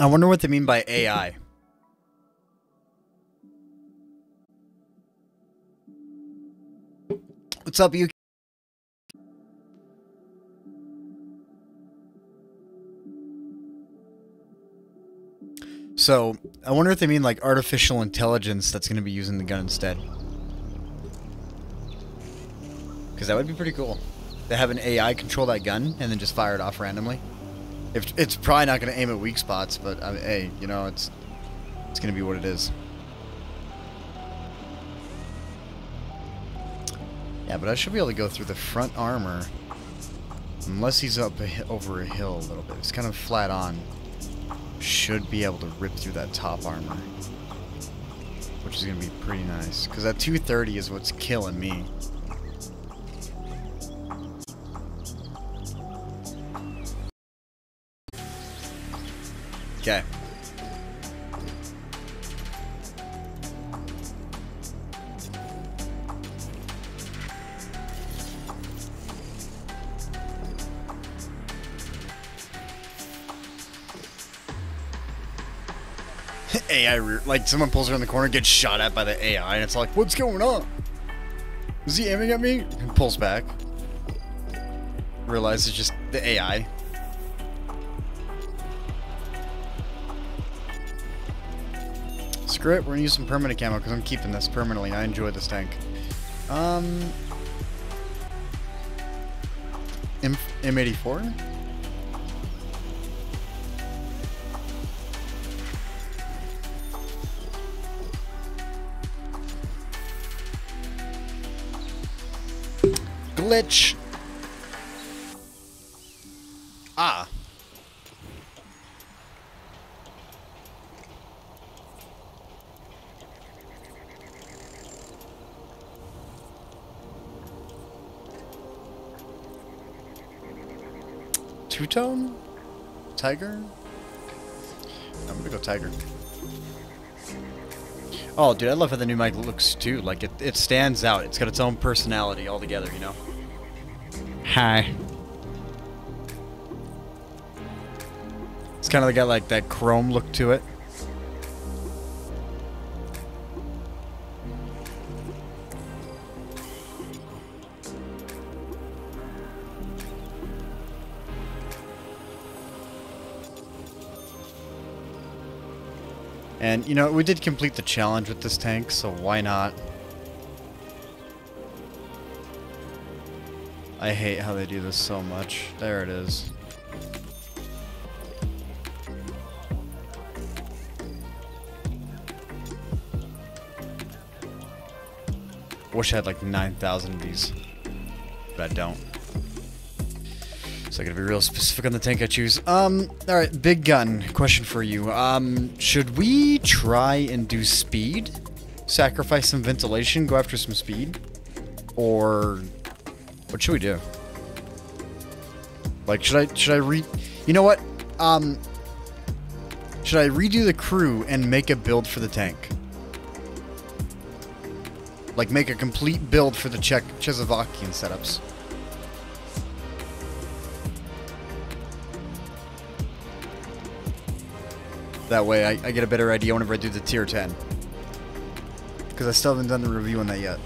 I wonder what they mean by AI. What's up, you? So, I wonder if they mean like artificial intelligence that's going to be using the gun instead. Because that would be pretty cool. They have an AI control that gun and then just fire it off randomly. If it's probably not going to aim at weak spots, but I mean, hey, you know, it's it's going to be what it is. Yeah, but I should be able to go through the front armor. Unless he's up a, over a hill a little bit. It's kind of flat on. Should be able to rip through that top armor. Which is going to be pretty nice. Because that 230 is what's killing me. Okay. AI, like someone pulls around the corner, gets shot at by the AI, and it's like, what's going on? Is he aiming at me? And pulls back. Realizes just the AI. Screw it, we're gonna use some permanent camo because I'm keeping this permanently. I enjoy this tank. Um, M M84. Glitch. Two-tone? Tiger? I'm gonna go Tiger. Oh, dude, I love how the new mic looks, too. Like, it, it stands out. It's got its own personality altogether, you know? Hi. It's kind of got, like, that chrome look to it. And, you know, we did complete the challenge with this tank, so why not? I hate how they do this so much. There it is. Wish I had like 9,000 of these. But I don't. So I gotta be real specific on the tank I choose. Um, alright, big gun. Question for you. Um, should we try and do speed? Sacrifice some ventilation, go after some speed? Or what should we do? Like, should I, should I re... You know what? Um, should I redo the crew and make a build for the tank? Like, make a complete build for the Czech Czechoslovakian setups. That way I, I get a better idea whenever I do the tier 10. Because I still haven't done the review on that yet.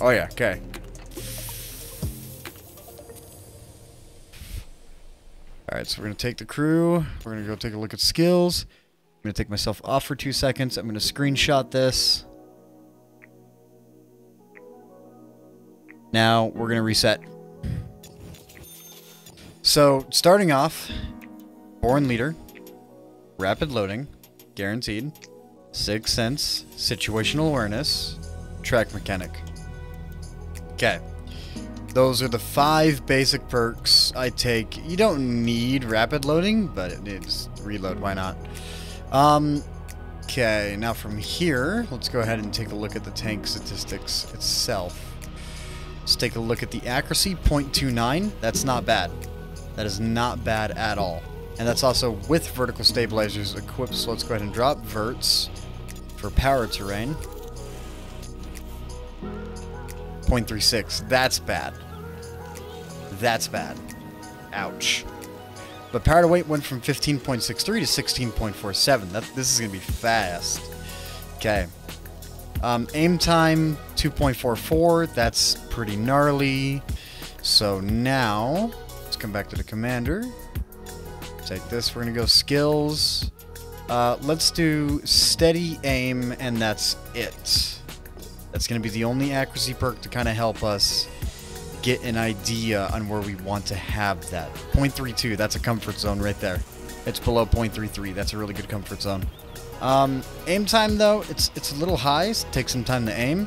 Oh yeah, okay. Alright, so we're going to take the crew. We're going to go take a look at skills. I'm going to take myself off for two seconds. I'm going to screenshot this. Now, we're going to reset. So, starting off, Born Leader, Rapid Loading, Guaranteed, Sixth Sense, Situational Awareness, Track Mechanic. Okay. Those are the five basic perks I take. You don't need rapid loading, but it needs reload. Why not? Um, okay, now from here, let's go ahead and take a look at the tank statistics itself. Let's take a look at the accuracy, 0.29. That's not bad. That is not bad at all. And that's also with vertical stabilizers equipped, so let's go ahead and drop verts for power terrain. 0.36. That's bad. That's bad. Ouch. But power to weight went from 15.63 to 16.47. That this is gonna be fast. Okay. Um, aim time 2.44. That's pretty gnarly. So now let's come back to the commander. Take this. We're gonna go skills. Uh, let's do steady aim, and that's it. That's gonna be the only accuracy perk to kind of help us get an idea on where we want to have that. 0.32, that's a comfort zone right there. It's below 0.33, that's a really good comfort zone. Um, aim time though, it's it's a little high, so takes some time to aim,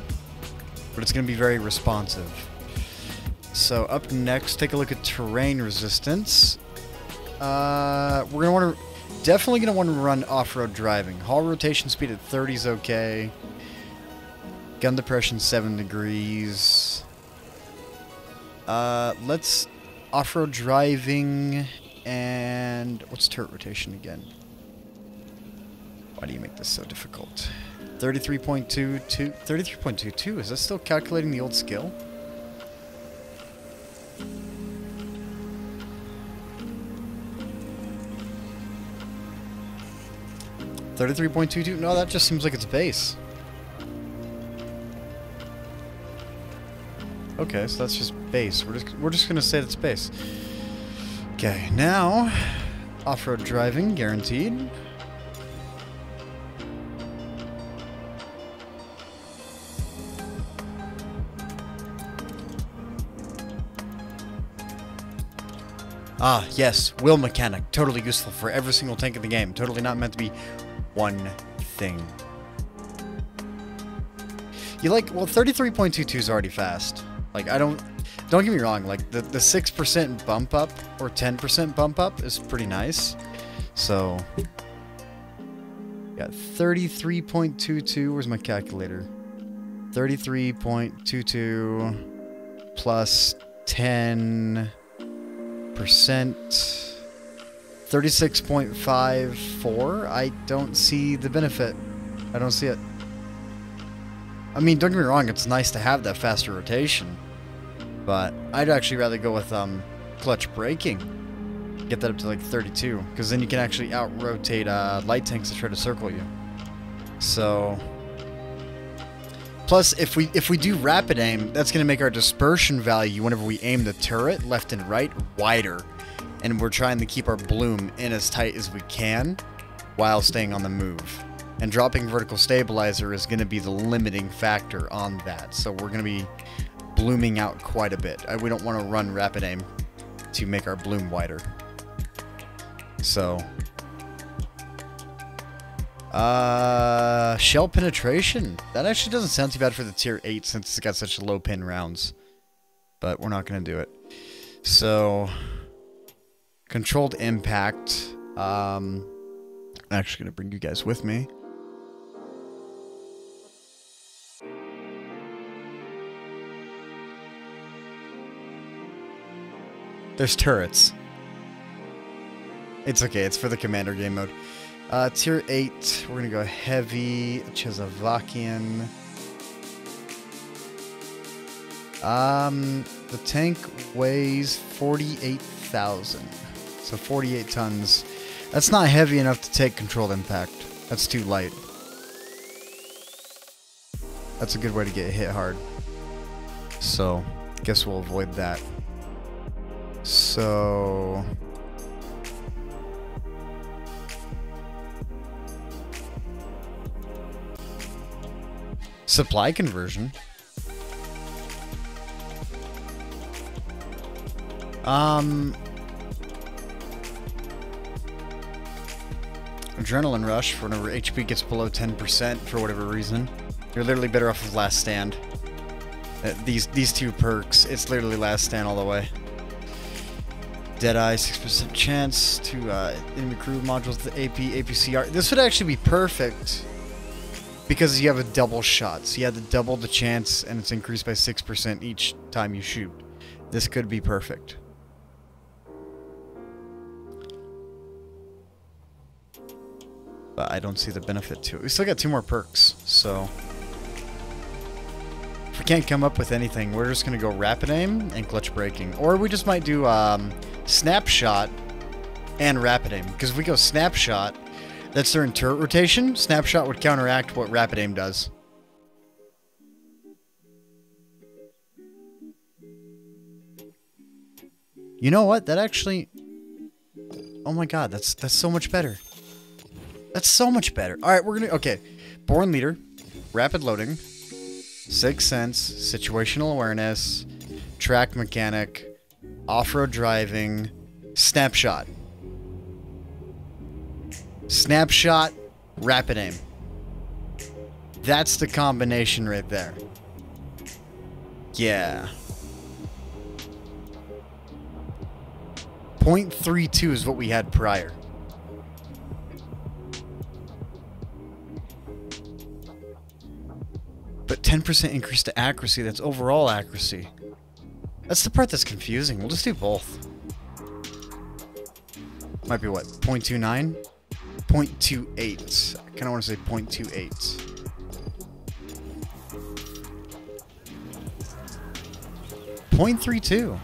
but it's going to be very responsive. So up next, take a look at terrain resistance. Uh, we're going to want to, definitely going to want to run off-road driving. Hull rotation speed at 30 is okay. Gun depression 7 degrees. Uh, let's off-road driving and what's turret rotation again? Why do you make this so difficult? 33.22, 33.22, is that still calculating the old skill? Thirty-three point two two. No, that just seems like it's base. Okay, so that's just base. We're just we're just gonna say it's base. Okay, now off-road driving guaranteed. Ah, yes, wheel mechanic. Totally useful for every single tank in the game. Totally not meant to be one thing. You like, well, 33.22 is already fast. Like, I don't, don't get me wrong, like, the, the 6% bump up, or 10% bump up is pretty nice. So, yeah, 33.22, where's my calculator? 33.22 plus 10 percent. 36.54 I don't see the benefit. I don't see it. I mean don't get me wrong it's nice to have that faster rotation but I'd actually rather go with um, clutch braking. Get that up to like 32 because then you can actually out rotate uh, light tanks to try to circle you. So Plus, if we if we do rapid aim, that's going to make our dispersion value whenever we aim the turret left and right wider. And we're trying to keep our bloom in as tight as we can while staying on the move. And dropping vertical stabilizer is going to be the limiting factor on that. So we're going to be blooming out quite a bit. We don't want to run rapid aim to make our bloom wider. So uh, shell penetration. That actually doesn't sound too bad for the tier 8 since it's got such low pin rounds. But we're not going to do it. So, controlled impact. Um, I'm actually going to bring you guys with me. There's turrets. It's okay, it's for the commander game mode. Uh, tier 8, we're going to go heavy, Czechoslovakian. Um, the tank weighs 48,000. So 48 tons. That's not heavy enough to take controlled impact. That's too light. That's a good way to get hit hard. So, guess we'll avoid that. So... Supply conversion. Um... Adrenaline rush for whenever HP gets below 10% for whatever reason. You're literally better off of last stand. Uh, these these two perks, it's literally last stand all the way. Deadeye, 6% chance to uh, enemy crew modules, the AP, APCR. This would actually be perfect because you have a double shot, so you have to double the chance, and it's increased by 6% each time you shoot. This could be perfect. But I don't see the benefit to it. We still got two more perks, so... If we can't come up with anything, we're just going to go rapid aim and clutch braking. Or we just might do um, snapshot and rapid aim. Because if we go snapshot, that's during turret rotation. Snapshot would counteract what rapid aim does. You know what? That actually... Oh my god, that's that's so much better. That's so much better. Alright, we're gonna... Okay. Born Leader. Rapid loading. Sixth Sense. Situational awareness. Track mechanic. Off-road driving. Snapshot. Snapshot. Rapid aim. That's the combination right there. Yeah. 0.32 is what we had prior. But 10% increase to accuracy, that's overall accuracy. That's the part that's confusing. We'll just do both. Might be what, 0.29? 0.28. I kind of want to say 0.28. Point three two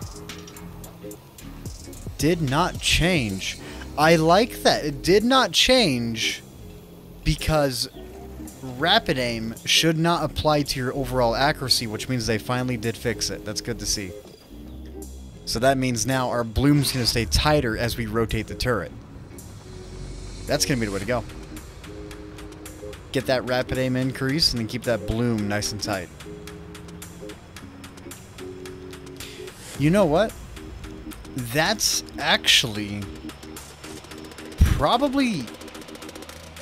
did not change. I like that. It did not change because rapid aim should not apply to your overall accuracy, which means they finally did fix it. That's good to see. So that means now our bloom's going to stay tighter as we rotate the turret. That's going to be the way to go. Get that rapid aim increase and then keep that bloom nice and tight. You know what? that's actually probably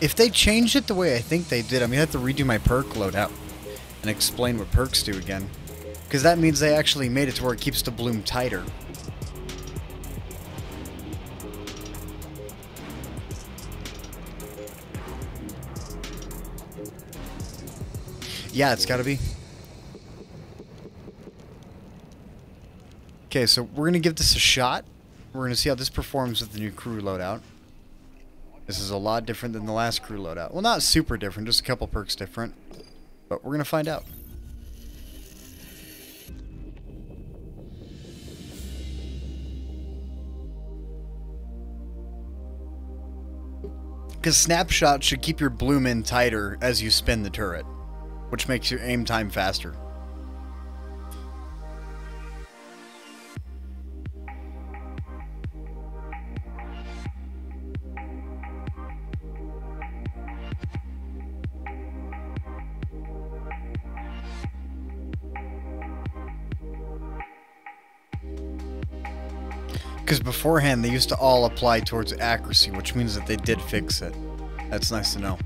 if they changed it the way I think they did, I'm gonna have to redo my perk loadout and explain what perks do again. Because that means they actually made it to where it keeps the bloom tighter. Yeah, it's gotta be. Okay, so we're to give this a shot. We're to see how this performs with the new crew loadout. This is a lot different than the last crew loadout. Well, not super different, just a couple perks different. But we're to find out. Because Snapshot should keep your bloom in tighter as you spin the turret, which makes your aim time faster. Because beforehand, they used to all apply towards accuracy, which means that they did fix it. That's nice to know.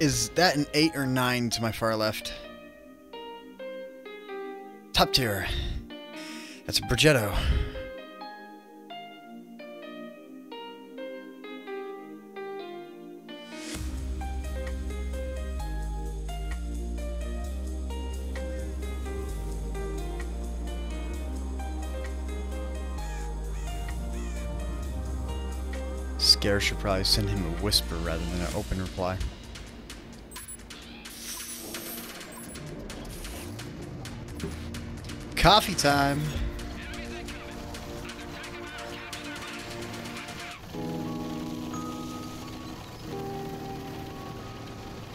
Is that an 8 or 9 to my far left? Top tier. That's a Progetto. Scare should probably send him a whisper rather than an open reply. Coffee time!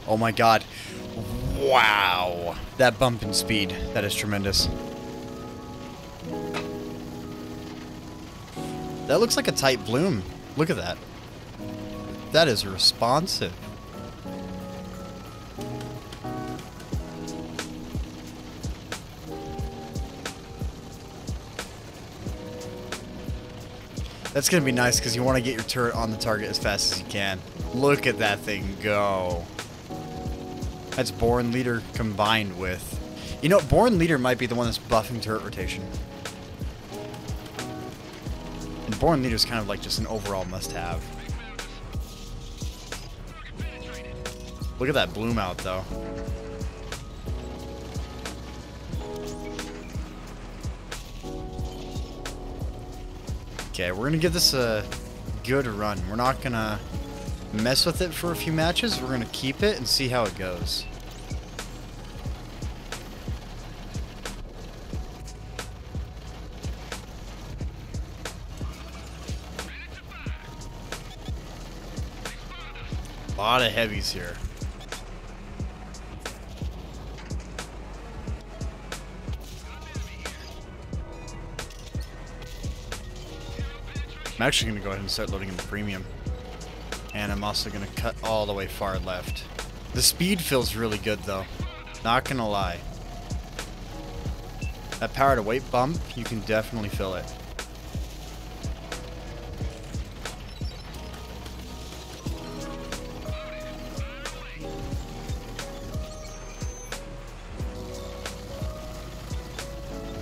Oh my god. Wow. That bump in speed. That is tremendous. That looks like a tight bloom. Look at that. That is responsive. That's going to be nice because you want to get your turret on the target as fast as you can. Look at that thing go. That's Born Leader combined with... You know, Born Leader might be the one that's buffing turret rotation. And Born Leader is kind of like just an overall must-have. Look at that bloom out, though. Okay, we're gonna give this a good run. We're not gonna mess with it for a few matches. We're gonna keep it and see how it goes. A lot of heavies here. I'm actually going to go ahead and start loading in the premium. And I'm also going to cut all the way far left. The speed feels really good though. Not going to lie. That power to weight bump, you can definitely feel it.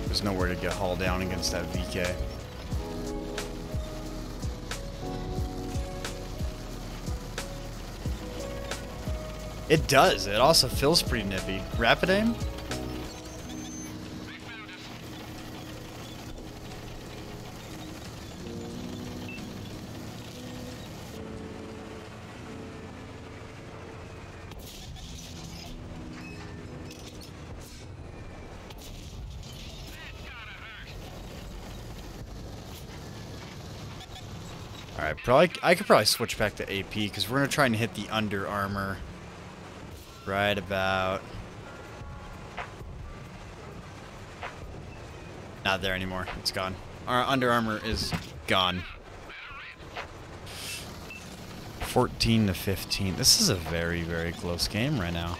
There's nowhere to get hauled down against that VK. It does. It also feels pretty nippy. Rapid aim? Alright, probably I could probably switch back to AP because we're gonna try and hit the under armor right about not there anymore. It's gone. Our Under Armour is gone. 14 to 15. This is a very, very close game right now.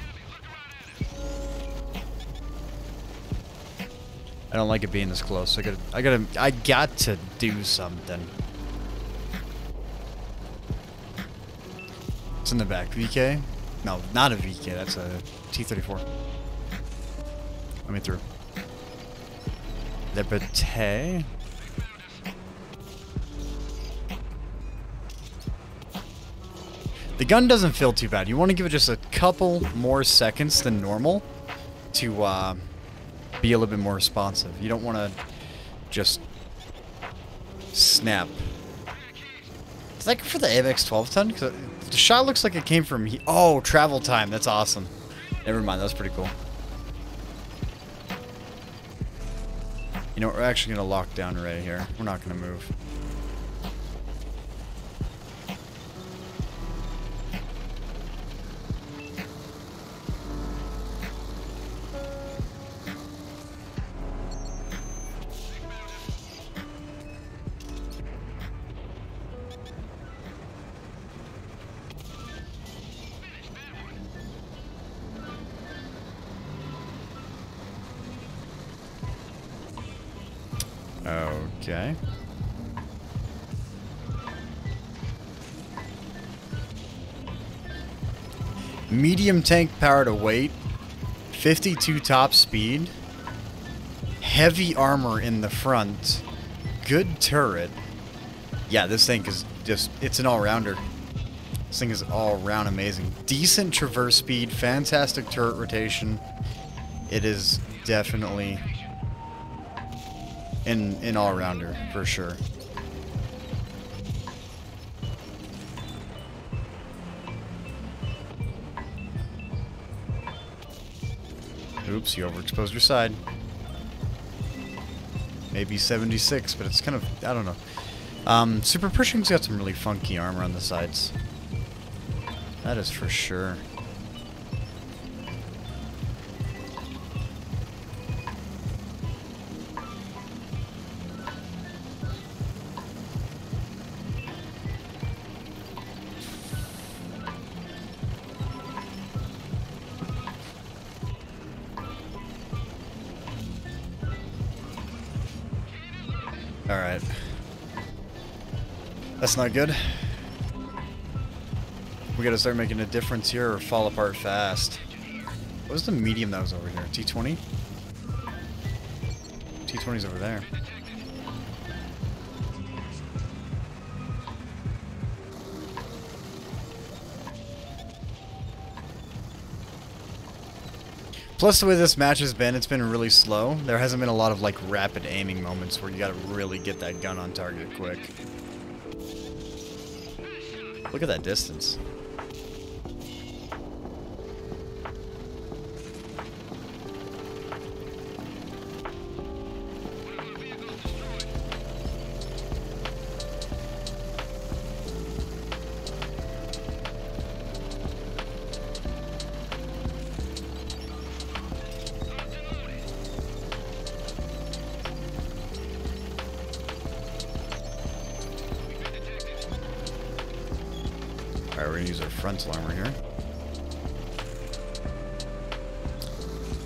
I don't like it being this close. I gotta, I gotta, I got to do something. It's in the back. VK? No, not a VK. That's a T-34. Let me through. Liberté. The gun doesn't feel too bad. You want to give it just a couple more seconds than normal to uh, be a little bit more responsive. You don't want to just snap. Is that for the AMX 12 ton? The shot looks like it came from... He oh, travel time. That's awesome. Never mind. That was pretty cool. You know, we're actually going to lock down right here. We're not going to move. Okay. Medium tank power to weight, 52 top speed, heavy armor in the front, good turret. Yeah, this thing is just, it's an all-rounder. This thing is all-round amazing. Decent traverse speed, fantastic turret rotation. It is definitely in in all rounder for sure. Oops, you overexposed your side. Maybe 76, but it's kind of, I don't know. Um, Super Pershing's got some really funky armor on the sides. That is for sure. Not good. We gotta start making a difference here or fall apart fast. What was the medium that was over here? T20? T20's over there. Plus, the way this match has been, it's been really slow. There hasn't been a lot of, like, rapid aiming moments where you gotta really get that gun on target quick. Look at that distance.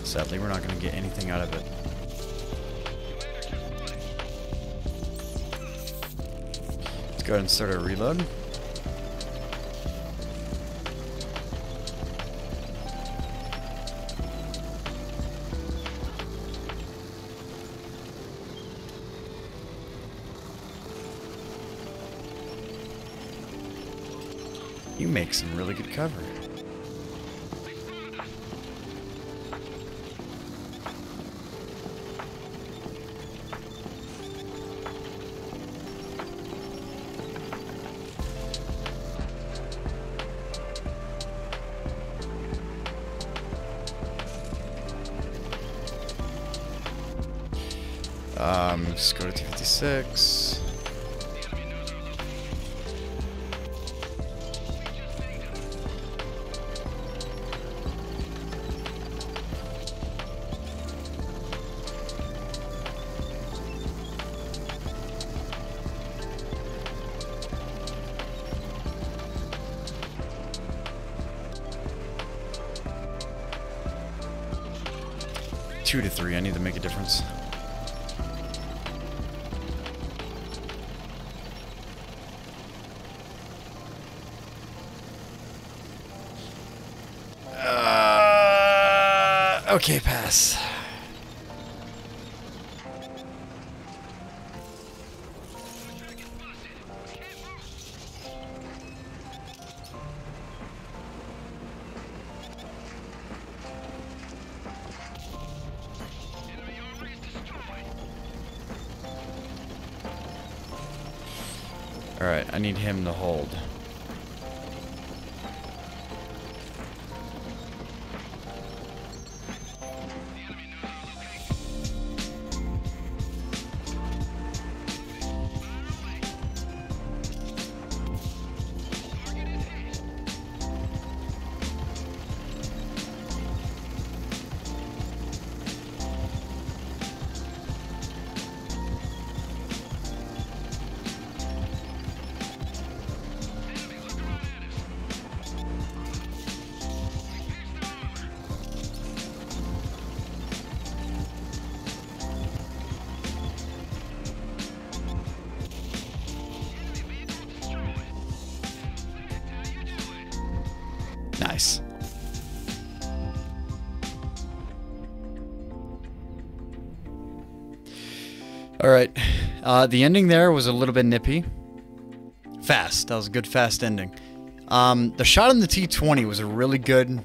Sadly, we're not gonna get anything out of it. Let's go ahead and start our reload. You make some really good cover. Two to three, I need to make a difference. Uh, okay, pass. Alright, I need him to hold. Nice. All right. Uh, the ending there was a little bit nippy. Fast. That was a good fast ending. Um, the shot on the T20 was a really good.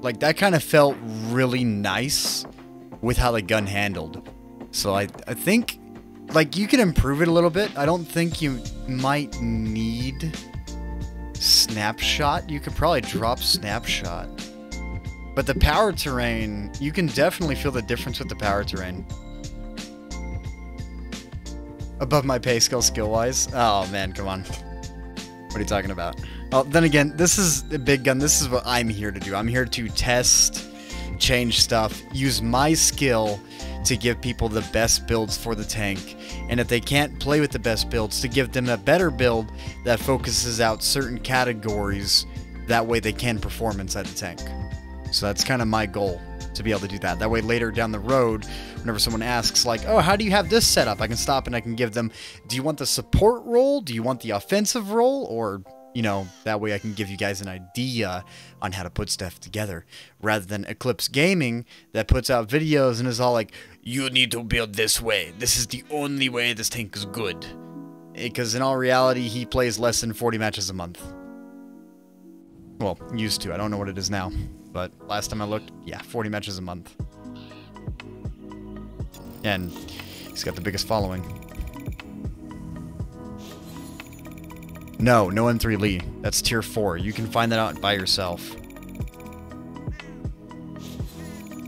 Like, that kind of felt really nice with how the gun handled. So I, I think, like, you can improve it a little bit. I don't think you might need snapshot. You could probably drop snapshot. But the power terrain, you can definitely feel the difference with the power terrain. Above my pay scale skill wise. Oh man, come on. What are you talking about? Well, then again, this is a big gun. This is what I'm here to do. I'm here to test, change stuff, use my skill to give people the best builds for the tank. And if they can't play with the best builds, to give them a better build that focuses out certain categories. That way they can perform inside the tank. So that's kind of my goal to be able to do that. That way later down the road, whenever someone asks like, "Oh, how do you have this set up?" I can stop and I can give them, "Do you want the support role? Do you want the offensive role or you know, that way I can give you guys an idea on how to put stuff together rather than Eclipse Gaming that puts out videos and is all like, you need to build this way. This is the only way this tank is good. Eh, because in all reality, he plays less than 40 matches a month. Well, used to. I don't know what it is now. But last time I looked, yeah, 40 matches a month. And he's got the biggest following. No, no M3 Lee. That's tier 4. You can find that out by yourself.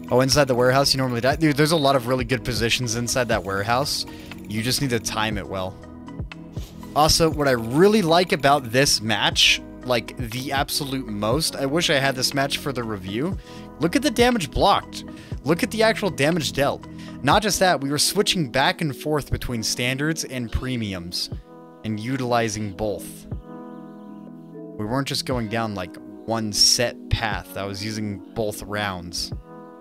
Oh, inside the warehouse, you normally die? Dude, there's a lot of really good positions inside that warehouse. You just need to time it well. Also, what I really like about this match, like the absolute most, I wish I had this match for the review. Look at the damage blocked. Look at the actual damage dealt. Not just that, we were switching back and forth between standards and premiums and utilizing both. We weren't just going down like one set path. I was using both rounds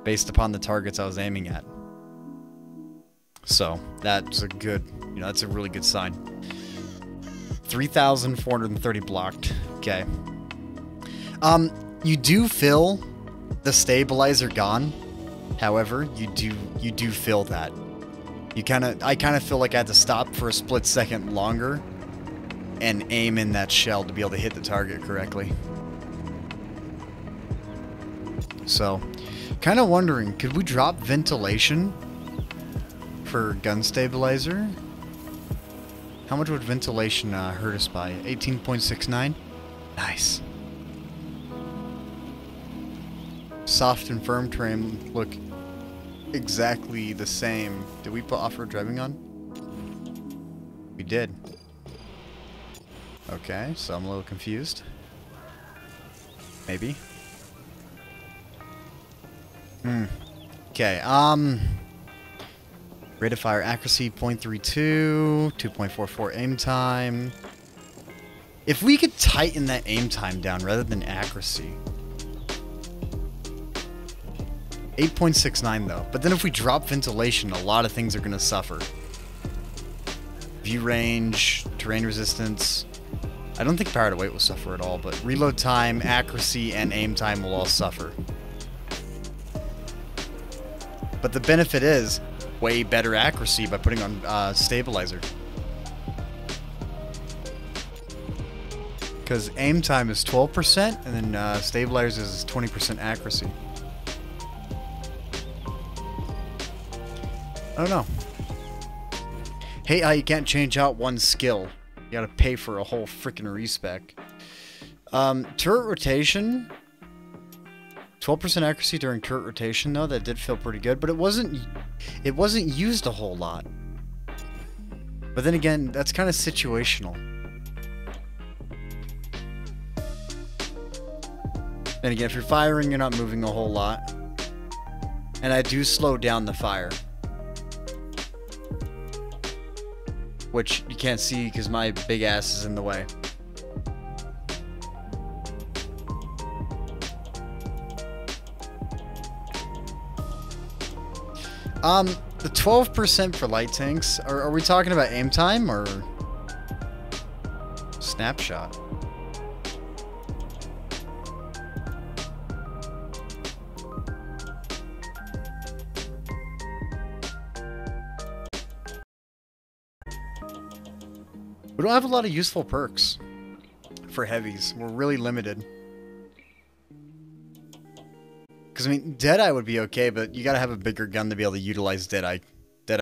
based upon the targets I was aiming at. So that's a good, you know, that's a really good sign. 3,430 blocked. Okay. Um, you do feel the stabilizer gone. However, you do you do feel that. You kind of I kind of feel like I had to stop for a split second longer and aim in that shell to be able to hit the target correctly. So, kind of wondering, could we drop ventilation for gun stabilizer? How much would ventilation uh, hurt us by? 18.69? Nice. Soft and firm trim look exactly the same. Did we put off-road driving on? We did. Okay, so I'm a little confused. Maybe. Hmm. Okay, um... Rate of fire accuracy 0.32, 2.44 aim time. If we could tighten that aim time down rather than accuracy. 8.69 though. But then if we drop ventilation, a lot of things are going to suffer. View range, terrain resistance. I don't think power to weight will suffer at all, but reload time, accuracy, and aim time will all suffer. But the benefit is way better accuracy by putting on uh, stabilizer. Because aim time is 12%, and then uh, stabilizer is 20% accuracy. I don't know. Hate how you can't change out one skill. You gotta pay for a whole freaking respec. Um, turret rotation. 12% accuracy during turret rotation, though. That did feel pretty good, but it wasn't... It wasn't used a whole lot. But then again, that's kind of situational. Then again, if you're firing, you're not moving a whole lot. And I do slow down the fire. Which you can't see because my big ass is in the way. Um, the 12% for light tanks, are, are we talking about aim time or snapshot? We don't have a lot of useful perks for heavies. We're really limited. Because, I mean, Deadeye would be okay, but you gotta have a bigger gun to be able to utilize Deadeye